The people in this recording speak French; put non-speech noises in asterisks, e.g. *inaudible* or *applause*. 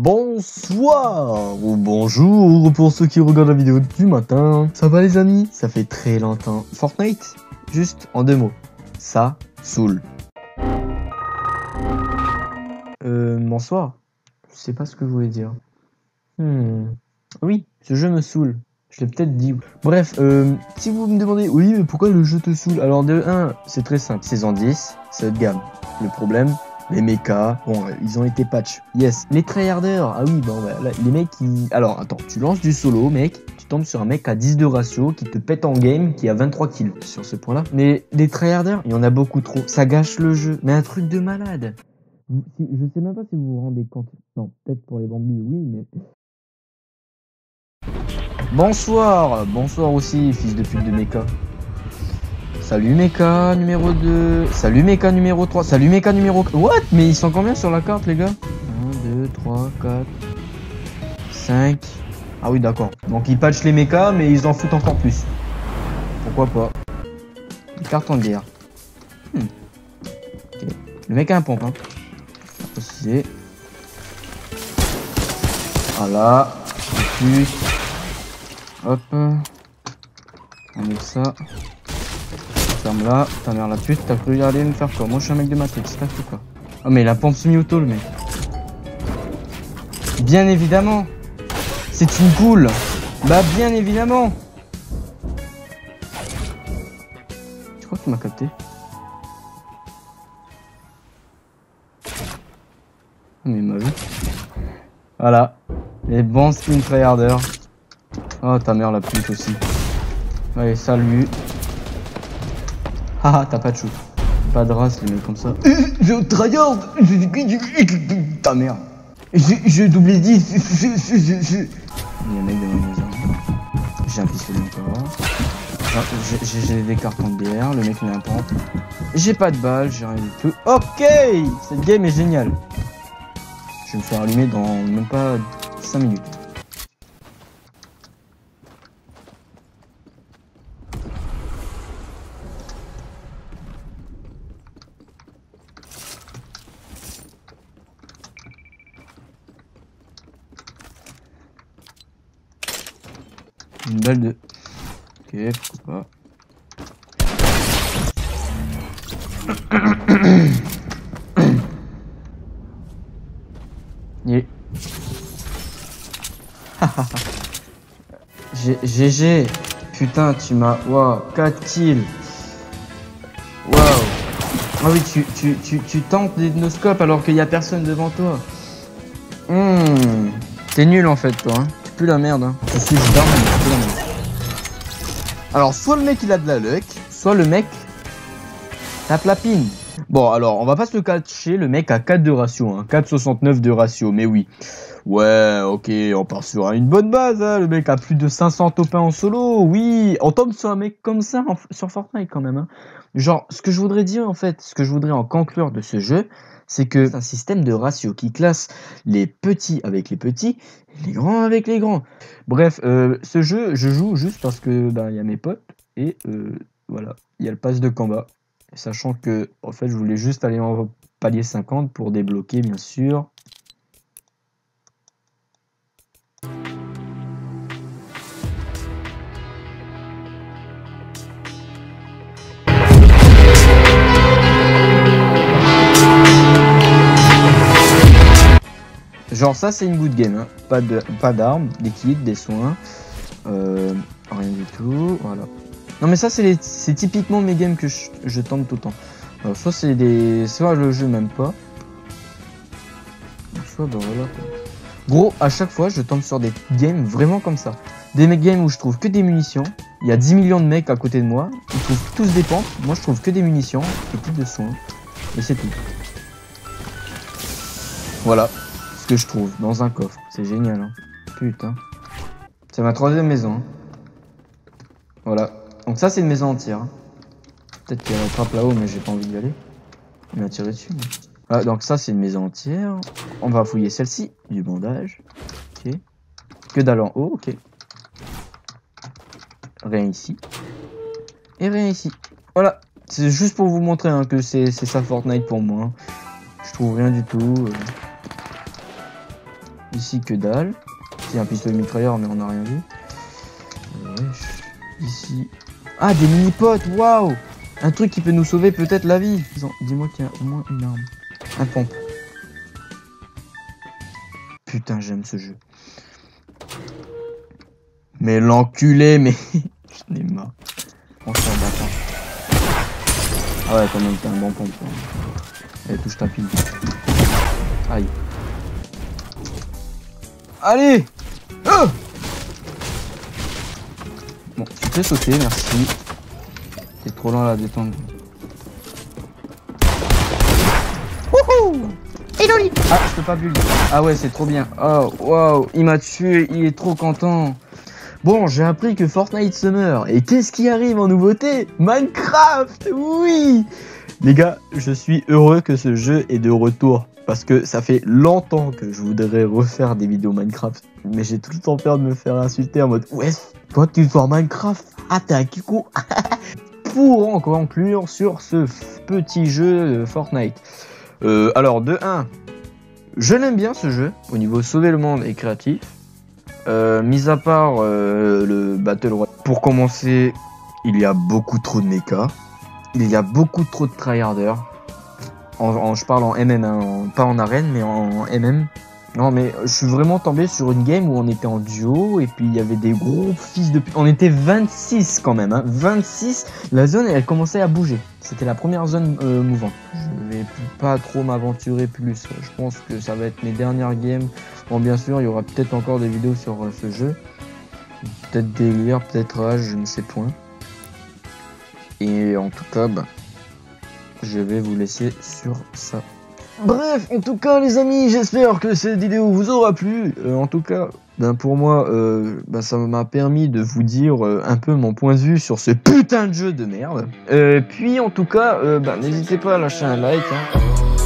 Bonsoir ou bonjour pour ceux qui regardent la vidéo du matin. Ça va les amis? Ça fait très longtemps. Fortnite? Juste en deux mots. Ça saoule. Euh, bonsoir. Je sais pas ce que je voulais dire. Hmm. Oui, ce jeu me saoule. Je l'ai peut-être dit. Bref, euh, si vous me demandez, oui, mais pourquoi le jeu te saoule? Alors, de 1, c'est très simple. Saison 10, c'est haut de gamme. Le problème, les mechas, bon, euh, ils ont été patch. Yes. Les tryharders, ah oui, bon, bah, là, les mecs qui. Alors, attends, tu lances du solo, mec, tu tombes sur un mec à 10 de ratio qui te pète en game, qui a 23 kills sur ce point-là. Mais les tryharders, il y en a beaucoup trop. Ça gâche le jeu. Mais un truc de malade. Je sais même pas si vous vous rendez compte. Non, peut-être pour les bambis, oui, mais. Bonsoir, bonsoir aussi, fils de pute de mecha. Salut Mecha numéro 2. Salut Mecha numéro 3. Salut Mecha numéro... What? Mais ils sont combien sur la carte les gars? 1, 2, 3, 4, 5... Ah oui d'accord. Donc ils patchent les mechas mais ils en foutent encore plus. Pourquoi pas? Une carte en guerre. Hmm. Le mec a un pompe hein. Préciser. Voilà. Hop. On met ça. Ferme là, ta mère la pute, t'as cru aller me faire quoi? Moi je suis un mec de Matrix, t'as fait quoi Oh mais la pompe semi-auto le mec. Bien évidemment C'est une cool Bah bien évidemment Tu crois qu'il m'a capté Oh, Mais il m'a vu. Voilà. Les bons skin tryharders. Oh ta mère la pute aussi. Allez, salut. Haha, t'as pas de chou. Pas de race, les mecs comme ça. Je tryhard Ta mère. Je double 10. Il y a un mec devant la maison. J'ai un pistolet encore. Ah, j'ai- des cartes en bière, le mec met un pompe. J'ai pas de balles, j'ai rien du tout. Ok Cette game est géniale. Je vais me faire allumer dans même pas 5 minutes. Une balle de... Ok, pourquoi pas. *coughs* Yeah. *laughs* GG Putain, tu m'as... Waouh, 4 kills Waouh Ah oui, tu, tu, tu, tu tentes des noscopes alors qu'il y a personne devant toi. Hmm. T'es nul en fait, toi. Hein. Tu pues la merde. Hein. Je suis tu pues la merde. Alors, soit le mec il a de la luck, soit le mec tape la pine. Bon, alors, on va pas se cacher, le mec a 4 de ratio, hein, 4,69 de ratio, mais oui. Ouais, ok, on part sur une bonne base, hein, le mec a plus de 500 top 1 en solo, oui, on tombe sur un mec comme ça sur Fortnite quand même. Hein. Genre, ce que je voudrais dire en fait, ce que je voudrais en conclure de ce jeu, c'est que c'est un système de ratio qui classe les petits avec les petits et les grands avec les grands. Bref, euh, ce jeu, je joue juste parce que ben, il y a mes potes et euh, voilà, il y a le pass de combat. Sachant que, en fait, je voulais juste aller en palier 50 pour débloquer, bien sûr. Genre ça c'est une good game, hein. pas d'armes, des kits, des soins, euh, rien du tout, voilà. Non mais ça c'est typiquement mes games que je, je tente tout le temps. Alors, soit c'est des, soit le jeu même pas, soit bah voilà. Gros, à chaque fois je tombe sur des games vraiment comme ça, des me- games où je trouve que des munitions. Il y a 10 millions de mecs à côté de moi, ils trouvent tous des pompes, moi je trouve que des munitions et plus de soins, et c'est tout. Voilà que je trouve dans un coffre. C'est génial, hein. Putain. C'est ma troisième maison. Voilà. Donc ça, c'est une maison entière. hein. Peut-être qu'il y a la trappe là-haut, mais j'ai pas envie d'y aller. Il m'a tiré dessus. mais- Voilà, donc ça, c'est une maison entière. On va fouiller celle-ci. Du bandage. Ok. Que dalle en haut, ok. Rien ici. Et rien ici. Voilà. C'est juste pour vous montrer hein, que c'est c'est ça Fortnite pour moi. hein. Je trouve rien du tout. euh. Ici, que dalle. C'est un pistolet mitrailleur, mais on n'a rien vu. Wesh. Ici. Ah, des mini-potes, waouh Un truc qui peut nous sauver peut-être la vie. Dis-moi qu'il y a au moins une arme. Un pompe. Putain, j'aime ce jeu. Mais l'enculé, mais... *laughs* Je n'ai marre. On s'en Ah ouais, quand même, t'es un bon pompe. Allez, touche ta pile. Aïe. Allez oh Bon, tu peux sauter, merci. T'es trop lent à la détendre. Wouhou Ah, je peux pas bulle. Ah ouais, c'est trop bien. Oh, waouh, il m'a tué, il est trop content. Bon, j'ai appris que Fortnite se meurt. Et qu'est-ce qui arrive en nouveauté? Minecraft Oui Les gars, je suis heureux que ce jeu est de retour. Parce que ça fait longtemps que je voudrais refaire des vidéos Minecraft. Mais j'ai tout le temps peur de me faire insulter en mode Ouais, toi tu joues Minecraft? Ah, t'es un *laughs* Pour en conclure sur ce petit jeu Fortnite. Euh, alors, de 1, je l'aime bien ce jeu. Au niveau sauver le monde et créatif. Euh, mis à part euh, le Battle Royale, pour commencer, il y a beaucoup trop de mecha. Il y a beaucoup trop de tryharders. En, je parle en MM, pas en arène, mais en, MM. Non, mais je suis vraiment tombé sur une game où on était en duo et puis il y avait des gros fils de. On était 26 quand même, hein, 26. La zone, elle commençait à bouger. C'était la première zone euh, mouvante. Je vais pas trop m'aventurer plus. Je pense que ça va être mes dernières games Bon, bien sûr, il y aura peut-être encore des vidéos sur euh, ce jeu. Peut-être délire, peut-être âge, je ne sais point. Et en tout cas, bah, je vais vous laisser sur ça. Bref, en tout cas les amis, j'espère que cette vidéo vous aura plu. Euh, en tout cas, ben pour moi, euh, ben ça m'a permis de vous dire un peu mon point de vue sur ce putain de jeu de merde. puis en tout cas, ben, n'hésitez pas à lâcher un like. Hein.